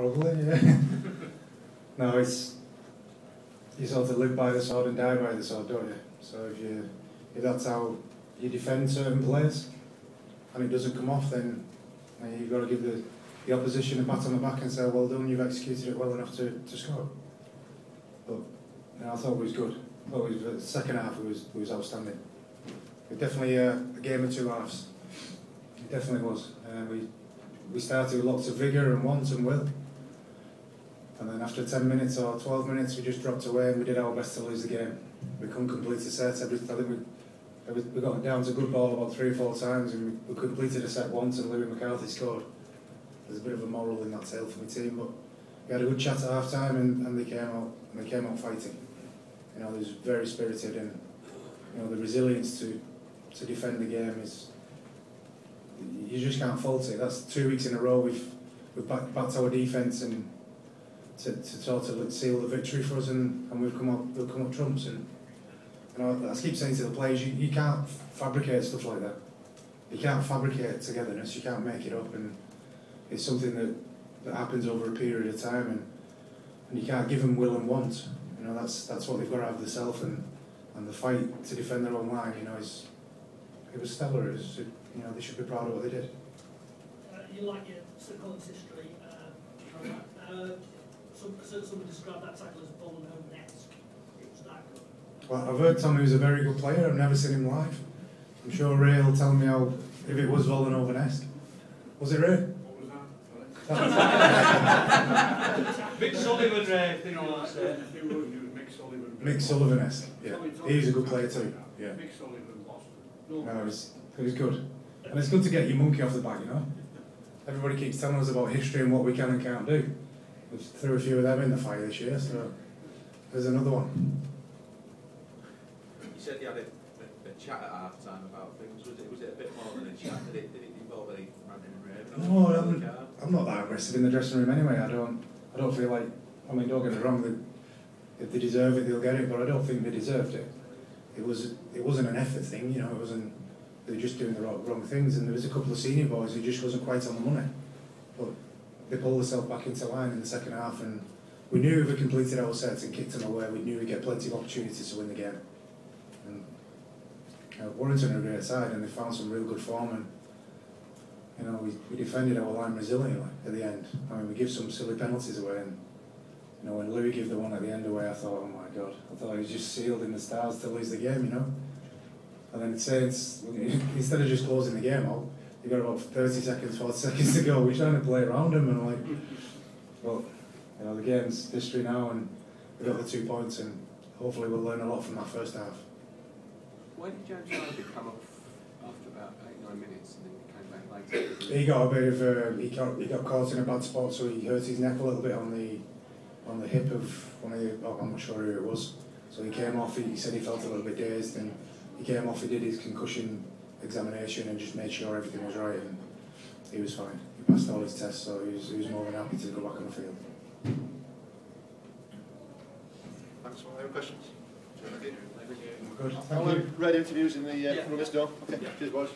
Probably, yeah. no, it's you sort of live by the sword and die by the sword, don't you? So if you if that's how you defend certain players and it doesn't come off, then you've got to give the, the opposition a pat on the back and say, well done, you've executed it well enough to, to score. But you know, I thought it was good. I thought it was, the second half it was, it was outstanding. It definitely uh, a game of two halves. It definitely was. Uh, we we started with lots of vigour and want and will. And then after 10 minutes or 12 minutes, we just dropped away and we did our best to lose the game. We couldn't complete a set. I think we, we got down to good ball about three or four times and we, we completed a set once and Louie McCarthy scored. There's a bit of a moral in that tale for my team, but we had a good chat at half time and, and they came out and they came out fighting. You know, they was very spirited and you know the resilience to to defend the game is you just can't fault it. That's two weeks in a row we've we've backed, backed our defence and to, to sort of seal the victory for us and, and we've come up we've come up trumps and know, I keep saying to the players you, you can't fabricate stuff like that. You can't fabricate togetherness, you can't make it up and it's something that, that happens over a period of time and, and you can't give them will and want. You know, that's that's what they've got to have the self and, and the fight to defend their own line, you know, is it was stellar. It was, you know, they should be proud of what they did. Uh, you like your Collins history. Uh, uh, some, someone described that tackle as Vollenhoven-esque. It was that good. Well, I've heard Tommy was a very good player. I've never seen him live. I'm sure Ray will tell me how if it was Vollenhoven-esque. Was it Ray? What was that? Mick Sullivan, Ray, thing on that set. It was, Mick Sullivan. Mick Sullivan-esque. Yeah, he was a good player too. Yeah. Mick Sullivan lost. No, it was, it was good. And it's good to get your monkey off the back, you know. Everybody keeps telling us about history and what we can and can't do. We threw a few of them in the fire this year, so there's another one. You said you had a, a, a chat at half time about things. Was it, was it a bit more than a chat? Did it, did it involve any ranting and raving? No, I'm, I'm not that aggressive in the dressing room anyway. I don't, I don't feel like, I mean, don't get me wrong, they, if they deserve it, they'll get it, but I don't think they deserved it. It was, it wasn't an effort thing, you know, it wasn't, they were just doing the wrong, wrong things, and there was a couple of senior boys who just wasn't quite on the money. But they pulled themselves back into line in the second half, and we knew if we completed our sets and kicked them away, we knew we'd get plenty of opportunities to win the game. And know, Warrington are a great side, and they found some real good form, and you know, we, we defended our line resiliently at the end. I mean, we give some silly penalties away, and you know, when Louis gave the one at the end away, I thought, oh my God, I thought he was just sealed in the stars to lose the game, you know. And then Saints, instead of just closing the game out, you got about 30 seconds, 40 seconds to go. We're trying to play around them, and I'm like, well, you know, the game's history now, and we got the two points, and hopefully we'll learn a lot from that first half. Why did James Harvey come off after about eight, nine minutes and then he came back later? He got a bit of uh, he got he got caught in a bad spot, so he hurt his neck a little bit on the on the hip of one of the. Oh, I'm not sure who it was. So he came off. He said he felt a little bit dazed, and he came off. He did his concussion examination and just made sure everything was right, and he was fine. He passed all his tests, so he was, he was more than happy to go back on the field. Thanks for any questions. Good. I'll Thank you. read interviews in the uh, Yeah. front of this door. Okay, Yeah. cheers boys.